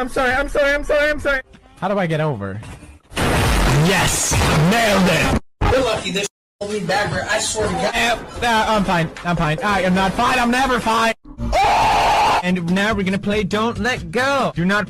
I'm sorry, I'm sorry, I'm sorry, I'm sorry. How do I get over? Yes! Nailed it! You're lucky this hold me back, bro. I swear to God. Eh, uh, I'm fine. I'm fine. I am not fine. I'm never fine. Oh! And now we're gonna play Don't Let Go. Do not